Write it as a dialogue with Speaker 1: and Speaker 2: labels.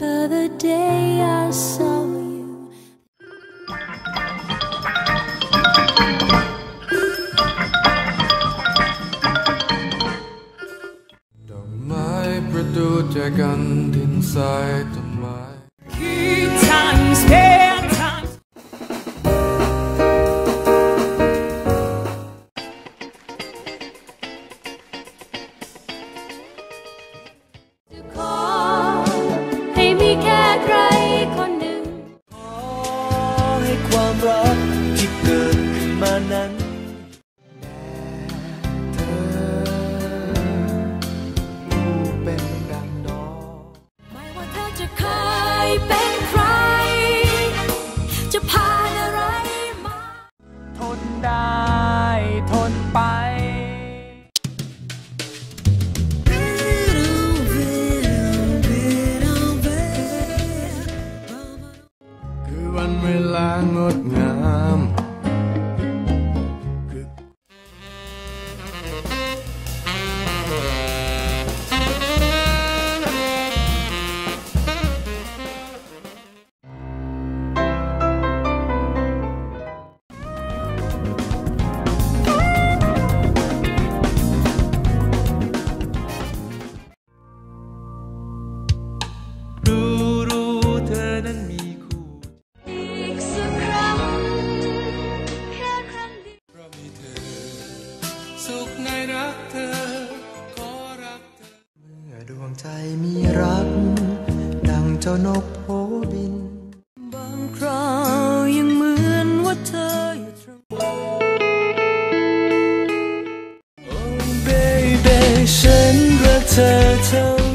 Speaker 1: remember the day I saw you. ดอกไม้
Speaker 2: ประตูแจ
Speaker 3: กันดินทรายต้นไม้ Key times มีแค่ใครคนหนึ่ง
Speaker 4: ขอให้ความรักที่เกิดขึ้นมานั้น
Speaker 3: วัน
Speaker 1: เวลางดงาม ใจ
Speaker 4: มีรัก ดังเจ้านกโผบิน บางคราวยังเหมือนว่าเธออยู่ตรงโอ้ baby ฉันรักเธอเท่า